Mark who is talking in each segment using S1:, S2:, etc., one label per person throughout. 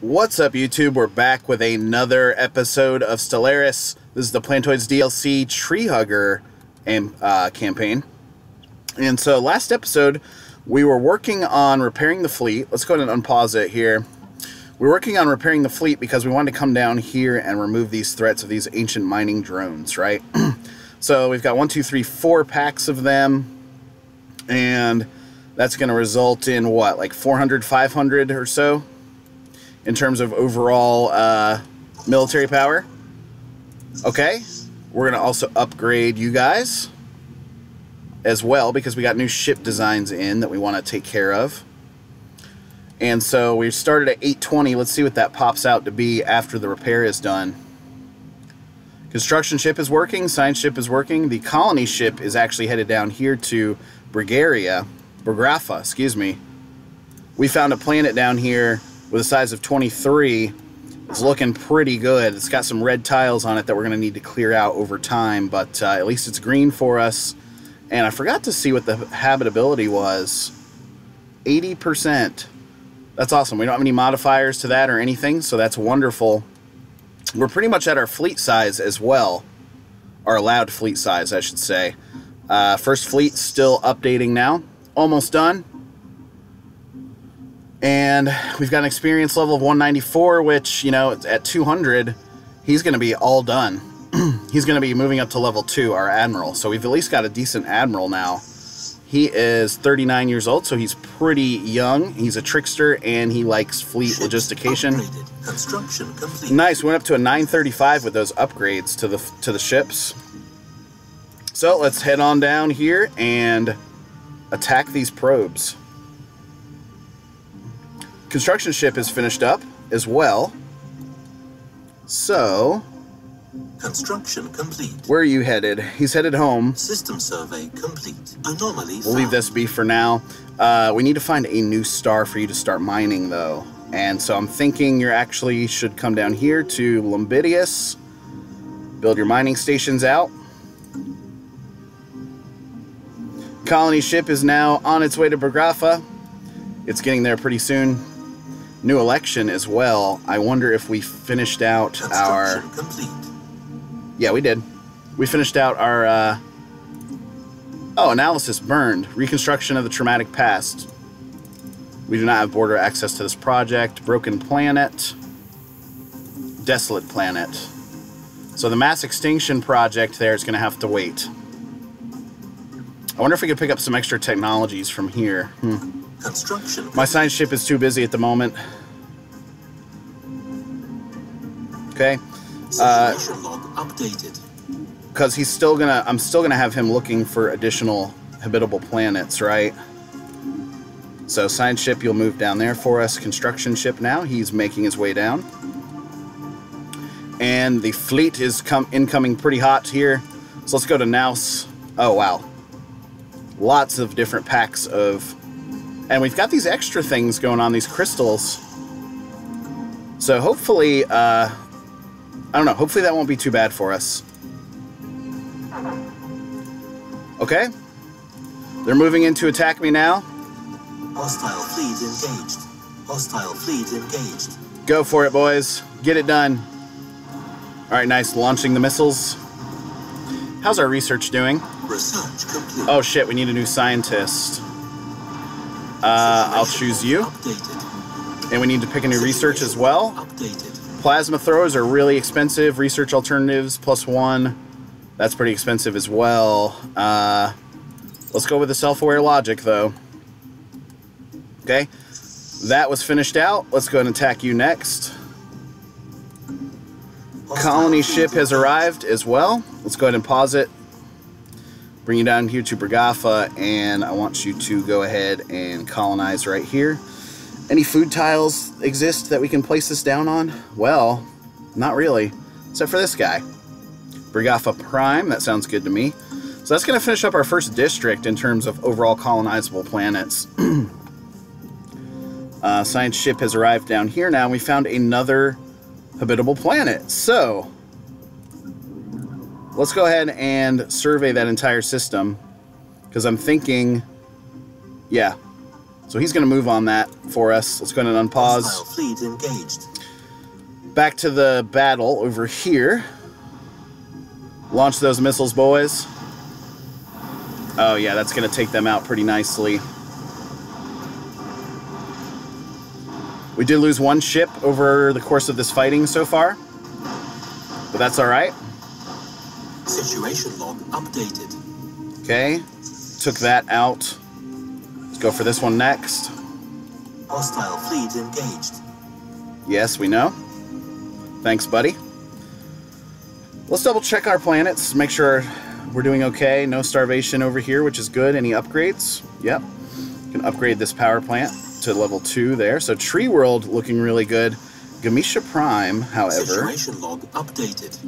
S1: What's up, YouTube? We're back with another episode of Stellaris. This is the Plantoids DLC Tree Hugger uh, campaign. And so, last episode, we were working on repairing the fleet. Let's go ahead and unpause it here. We are working on repairing the fleet because we wanted to come down here and remove these threats of these ancient mining drones, right? so, we've got one, two, three, four packs of them. And that's going to result in what, like 400, 500 or so? In terms of overall uh, military power. Okay, we're going to also upgrade you guys as well because we got new ship designs in that we want to take care of. And so we started at 820. Let's see what that pops out to be after the repair is done. Construction ship is working. Science ship is working. The colony ship is actually headed down here to Brigaria. Brigrafa, excuse me. We found a planet down here with a size of 23 it's looking pretty good. It's got some red tiles on it that we're going to need to clear out over time, but uh, at least it's green for us. And I forgot to see what the habitability was. 80%. That's awesome. We don't have any modifiers to that or anything, so that's wonderful. We're pretty much at our fleet size as well. Our allowed fleet size, I should say. Uh, first fleet still updating now. Almost done. And we've got an experience level of 194, which, you know, at 200, he's going to be all done. he's going to be moving up to level 2, our Admiral. So we've at least got a decent Admiral now. He is 39 years old, so he's pretty young. He's a trickster, and he likes fleet Ships logistication. Construction complete. Nice. Went up to a 935 with those upgrades to the to the ships. So let's head on down here and attack these probes. Construction ship is finished up as well. So...
S2: Construction complete.
S1: Where are you headed? He's headed home.
S2: System survey complete. Anomaly
S1: We'll leave this be for now. Uh, we need to find a new star for you to start mining, though. And so I'm thinking you actually should come down here to Lombidius, Build your mining stations out. Colony ship is now on its way to Bragrafa. It's getting there pretty soon new election as well. I wonder if we finished out our. Complete. Yeah, we did. We finished out our. Uh... Oh, analysis burned. Reconstruction of the traumatic past. We do not have border access to this project. Broken planet. Desolate planet. So the mass extinction project there is going to have to wait. I wonder if we could pick up some extra technologies from here. Hmm.
S2: Construction.
S1: My science ship is too busy at the moment. Okay. Uh,
S2: updated.
S1: Because he's still gonna, I'm still gonna have him looking for additional habitable planets, right? So science ship, you'll move down there for us. Construction ship now, he's making his way down. And the fleet is come incoming pretty hot here. So let's go to Naus. Oh, wow. Lots of different packs of and we've got these extra things going on, these crystals. So hopefully, uh, I don't know, hopefully that won't be too bad for us. Okay. They're moving in to attack me now.
S2: Hostile fleet engaged. Hostile fleet engaged.
S1: Go for it, boys. Get it done. All right, nice. Launching the missiles. How's our research doing?
S2: Research complete.
S1: Oh shit, we need a new scientist. Uh, I'll choose you. And we need to pick a new research as well. Plasma throwers are really expensive. Research alternatives plus one. That's pretty expensive as well. Uh, let's go with the self-aware logic, though. Okay. That was finished out. Let's go and attack you next. Colony ship has arrived as well. Let's go ahead and pause it bring you down here to Bragafa, and I want you to go ahead and colonize right here. Any food tiles exist that we can place this down on? Well, not really, except for this guy. Bragafa Prime, that sounds good to me. So that's going to finish up our first district in terms of overall colonizable planets. uh, science ship has arrived down here now. We found another habitable planet. So, let's go ahead and survey that entire system because I'm thinking, yeah, So he's going to move on that for us. Let's go ahead and unpause.
S2: Fleet engaged.
S1: Back to the battle over here. Launch those missiles, boys. Oh, yeah, that's going to take them out pretty nicely. We did lose one ship over the course of this fighting so far. But that's alright.
S2: Situation log updated.
S1: Okay. Took that out. Let's go for this one next.
S2: Hostile fleet engaged.
S1: Yes, we know. Thanks, buddy. Let's double check our planets, make sure we're doing okay. No starvation over here, which is good. Any upgrades? Yep. Can upgrade this power plant to level 2 there. So Tree World looking really good. Gamisha Prime, however,
S2: Situation log updated.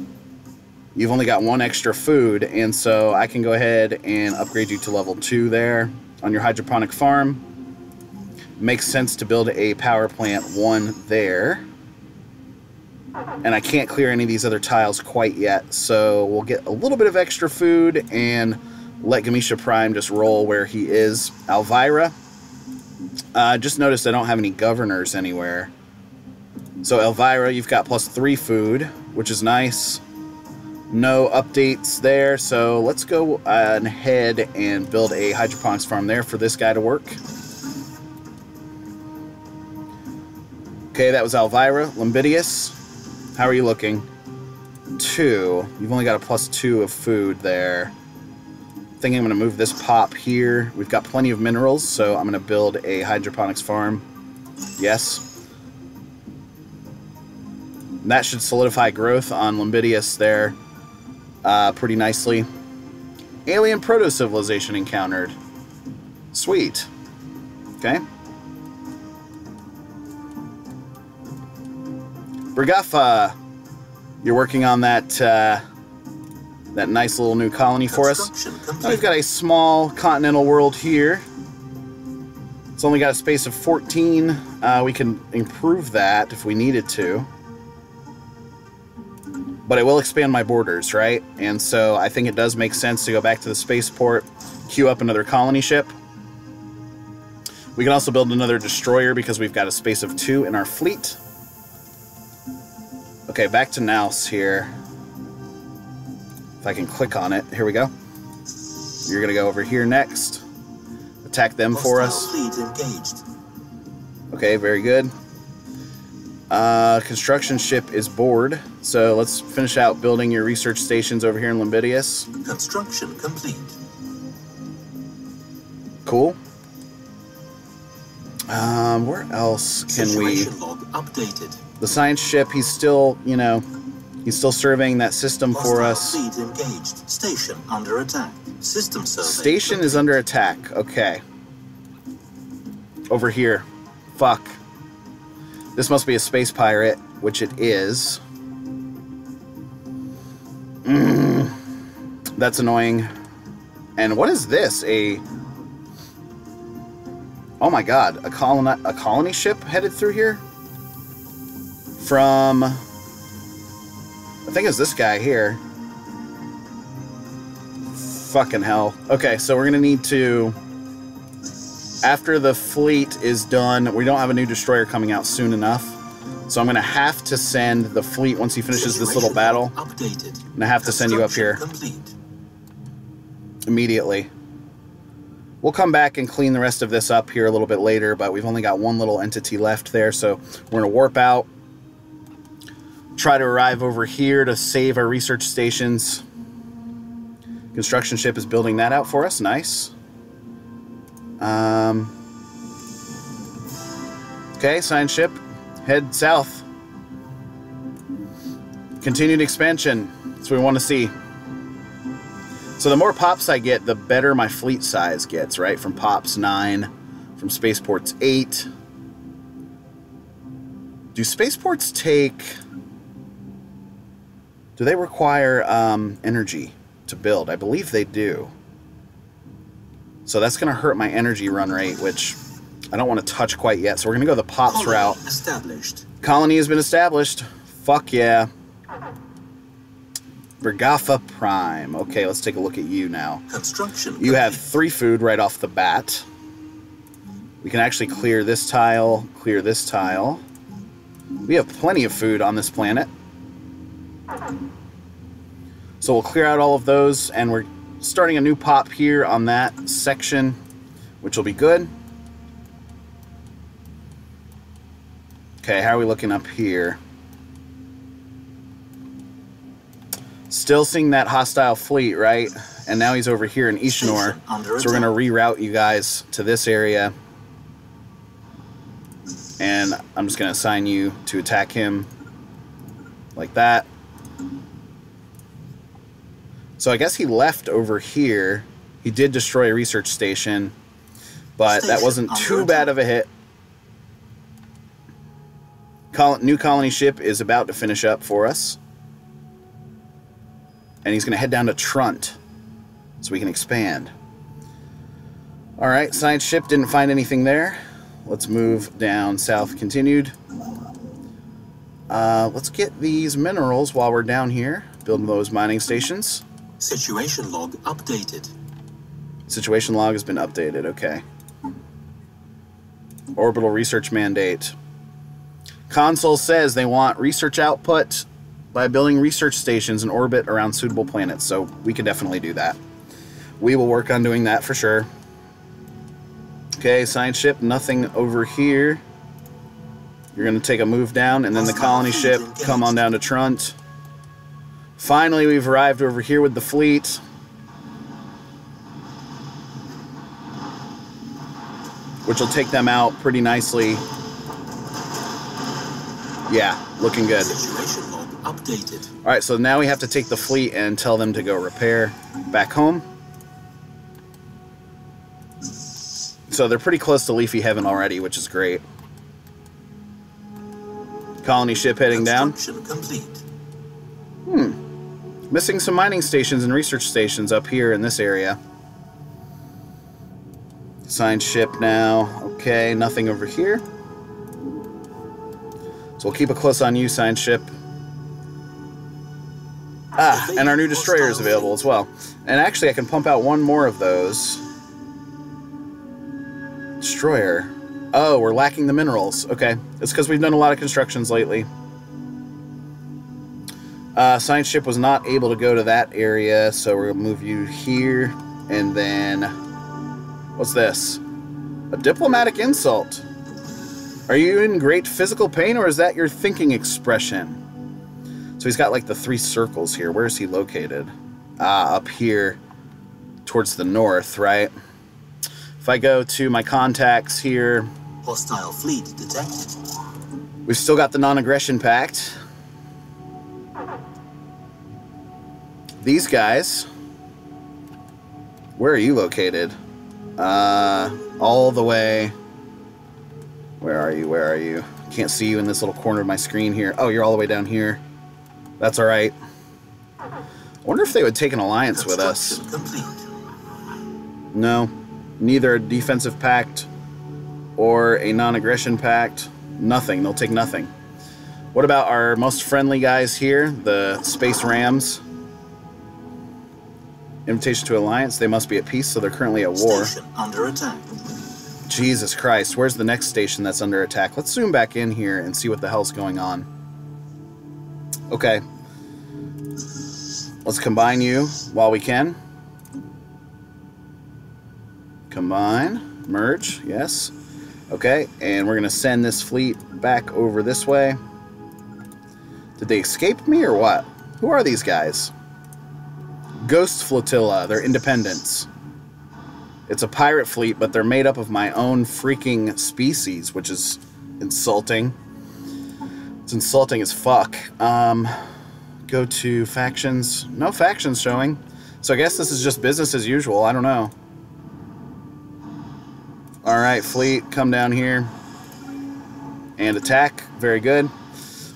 S1: You've only got one extra food, and so I can go ahead and upgrade you to level 2 there on your hydroponic farm. Makes sense to build a power plant 1 there. And I can't clear any of these other tiles quite yet, so we'll get a little bit of extra food and let Gamisha Prime just roll where he is. Elvira, uh, just noticed I don't have any governors anywhere. So Elvira, you've got plus 3 food, which is nice no updates there so let's go uh, ahead and build a hydroponics farm there for this guy to work. Okay that was Elvira Lambidius. How are you looking? Two. You've only got a plus two of food there. Thinking I'm gonna move this pop here. We've got plenty of minerals so I'm gonna build a hydroponics farm. Yes. That should solidify growth on Lambidius there uh, pretty nicely. Alien proto civilization encountered. Sweet. Okay. Brigaffa, you're working on that uh, that nice little new colony for us. Now we've got a small continental world here. It's only got a space of 14. Uh, we can improve that if we needed to but it will expand my borders, right? And so I think it does make sense to go back to the spaceport, queue up another colony ship. We can also build another destroyer because we've got a space of two in our fleet. Okay, back to Naus here. If I can click on it, here we go. You're gonna go over here next. Attack them for us. Okay, very good. Uh, construction ship is bored, so let's finish out building your research stations over here in Lambidius.
S2: Construction complete.
S1: Cool. Um, where else can we?
S2: Situation log updated.
S1: The science ship, he's still, you know, he's still surveying that system for
S2: Hostile
S1: us.
S2: fleet engaged. Station under attack. System survey.
S1: Station is under attack. Okay. Over here. Fuck. This must be a space pirate, which it is. Mm. That's annoying. And what is this? A Oh my god, a colony a colony ship headed through here? From I think it's this guy here. Fucking hell. Okay, so we're gonna need to. After the fleet is done, we don't have a new destroyer coming out soon enough. So I'm gonna have to send the fleet once he finishes this little battle.
S2: Updated.
S1: And I have to send you up here
S2: Complete.
S1: immediately. We'll come back and clean the rest of this up here a little bit later, but we've only got one little entity left there, so we're gonna warp out. Try to arrive over here to save our research stations. Construction ship is building that out for us. Nice. Um, okay, sign ship, head south. Continued expansion. That's what we want to see. So the more pops I get, the better my fleet size gets, right? From pops 9, from spaceports 8. Do spaceports take... Do they require um, energy to build? I believe they do. So that's going to hurt my energy run rate, which I don't want to touch quite yet. So we're going to go the pops
S2: Colony
S1: route.
S2: Established.
S1: Colony has been established. Fuck yeah. Bergaffa Prime. Okay, let's take a look at you now.
S2: Construction.
S1: You have three food right off the bat. We can actually clear this tile, clear this tile. We have plenty of food on this planet. So we'll clear out all of those, and we're starting a new pop here on that section, which will be good. Okay, how are we looking up here? Still seeing that hostile fleet, right? And now he's over here in Ishnor. So we're going to reroute you guys to this area. And I'm just going to assign you to attack him like that. So I guess he left over here. He did destroy a research station, but that wasn't too bad of a hit. Col new colony ship is about to finish up for us. And he's going to head down to Trunt so we can expand. Alright, science ship didn't find anything there. Let's move down south continued. Uh, let's get these minerals while we're down here, building those mining stations.
S2: Situation log updated.
S1: Situation log has been updated, okay. Orbital research mandate. Console says they want research output by building research stations in orbit around suitable planets, so we can definitely do that. We will work on doing that for sure. Okay, science ship, nothing over here. You're going to take a move down, and then the colony ship, come on down to Trunt. Finally, we've arrived over here with the fleet. Which will take them out pretty nicely. Yeah, looking good. Alright, so now we have to take the fleet and tell them to go repair back home. So they're pretty close to Leafy Heaven already, which is great. Colony ship heading down. Hmm. Missing some mining stations and research stations up here in this area. Signed ship now. Okay, nothing over here. So we'll keep a close on you, signed ship. Ah, and our new destroyer is available as well. And actually, I can pump out one more of those. Destroyer. Oh, we're lacking the minerals. Okay. It's because we've done a lot of constructions lately. Uh, science ship was not able to go to that area, so we're to move you here. And then... What's this? A diplomatic insult. Are you in great physical pain, or is that your thinking expression? So he's got like the three circles here. Where is he located? Ah, up here towards the north, right? If I go to my contacts here...
S2: Hostile fleet detected.
S1: We've still got the non-aggression pact. These guys... Where are you located? Uh, all the way... Where are you? Where are you? Can't see you in this little corner of my screen here. Oh, you're all the way down here. That's alright. I wonder if they would take an alliance with us. No neither a defensive pact or a non-aggression pact. Nothing. They'll take nothing. What about our most friendly guys here, the Space Rams? Invitation to alliance. They must be at peace, so they're currently at war.
S2: Station under attack.
S1: Jesus Christ, where's the next station that's under attack? Let's zoom back in here and see what the hell's going on. Okay. Let's combine you while we can. Combine, merge, yes. Okay, and we're going to send this fleet back over this way. Did they escape me or what? Who are these guys? Ghost Flotilla, they're independents. It's a pirate fleet, but they're made up of my own freaking species, which is insulting. It's insulting as fuck. Um, go to factions. No factions showing. So I guess this is just business as usual. I don't know. Alright, fleet, come down here and attack. Very good.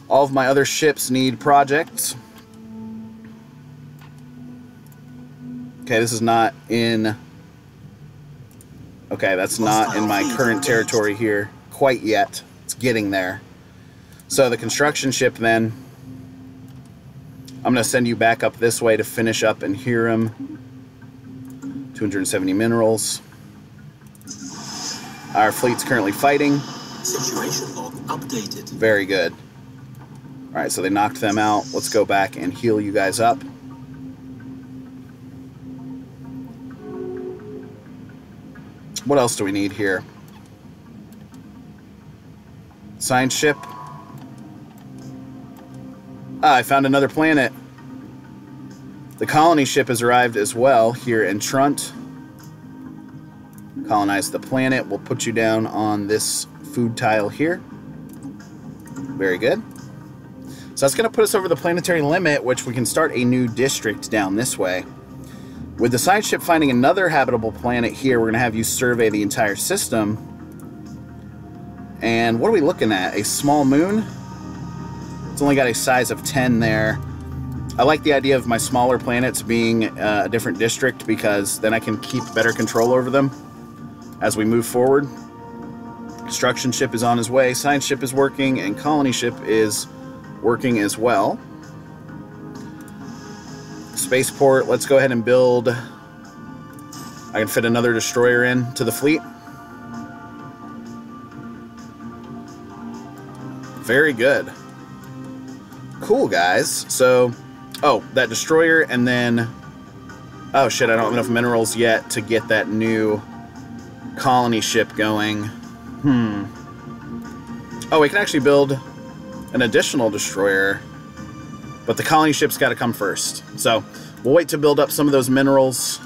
S1: All of my other ships need projects. Okay, this is not in... Okay, that's not in my current territory here quite yet. It's getting there. So the construction ship then, I'm going to send you back up this way to finish up and in Hiram. 270 minerals. Our fleet's currently fighting.
S2: Situation log updated.
S1: Very good. All right, so they knocked them out. Let's go back and heal you guys up. What else do we need here? Science ship. Ah, I found another planet. The colony ship has arrived as well here in Trunt. Colonize the planet. We'll put you down on this food tile here. Very good. So that's going to put us over the planetary limit, which we can start a new district down this way. With the science ship finding another habitable planet here, we're going to have you survey the entire system. And what are we looking at? A small moon? It's only got a size of 10 there. I like the idea of my smaller planets being uh, a different district because then I can keep better control over them as we move forward. Construction ship is on his way, science ship is working, and colony ship is working as well. Spaceport, let's go ahead and build. I can fit another destroyer in to the fleet. Very good. Cool, guys. So, oh, that destroyer, and then. Oh shit, I don't have enough minerals yet to get that new colony ship going. Hmm. Oh, we can actually build an additional destroyer, but the colony ship's got to come first. So we'll wait to build up some of those minerals,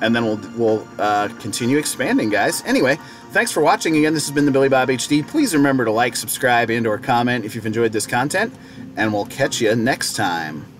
S1: and then we'll we'll uh, continue expanding, guys. Anyway, thanks for watching. Again, this has been the Billy Bob HD. Please remember to like, subscribe, and/or comment if you've enjoyed this content, and we'll catch you next time.